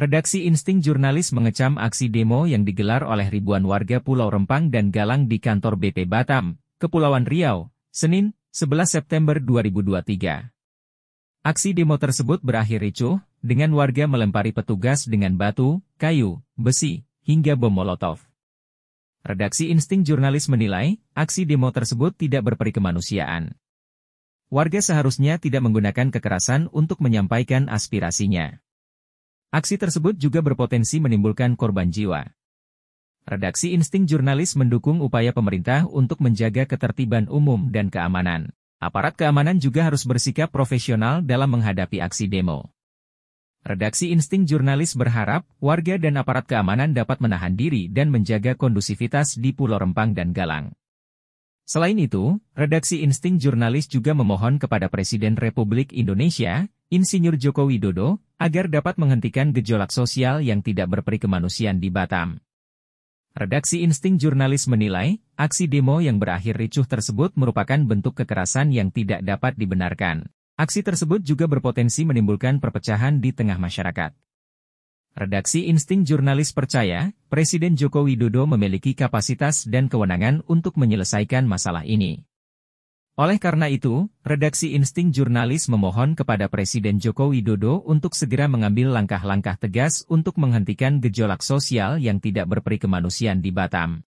Redaksi Insting Jurnalis mengecam aksi demo yang digelar oleh ribuan warga Pulau Rempang dan Galang di kantor BP Batam, Kepulauan Riau, Senin, 11 September 2023. Aksi demo tersebut berakhir ricuh, dengan warga melempari petugas dengan batu, kayu, besi, hingga bom molotov. Redaksi Insting Jurnalis menilai, aksi demo tersebut tidak berperi kemanusiaan. Warga seharusnya tidak menggunakan kekerasan untuk menyampaikan aspirasinya. Aksi tersebut juga berpotensi menimbulkan korban jiwa. Redaksi Insting Jurnalis mendukung upaya pemerintah untuk menjaga ketertiban umum dan keamanan. Aparat keamanan juga harus bersikap profesional dalam menghadapi aksi demo. Redaksi Insting Jurnalis berharap warga dan aparat keamanan dapat menahan diri dan menjaga kondusivitas di Pulau Rempang dan Galang. Selain itu, redaksi Insting Jurnalis juga memohon kepada Presiden Republik Indonesia, Insinyur Joko Widodo, agar dapat menghentikan gejolak sosial yang tidak berperi kemanusiaan di Batam. Redaksi Insting Jurnalis menilai, aksi demo yang berakhir ricuh tersebut merupakan bentuk kekerasan yang tidak dapat dibenarkan. Aksi tersebut juga berpotensi menimbulkan perpecahan di tengah masyarakat. Redaksi Insting Jurnalis percaya, Presiden Joko Widodo memiliki kapasitas dan kewenangan untuk menyelesaikan masalah ini. Oleh karena itu, redaksi Insting Jurnalis memohon kepada Presiden Joko Widodo untuk segera mengambil langkah-langkah tegas untuk menghentikan gejolak sosial yang tidak berperi kemanusiaan di Batam.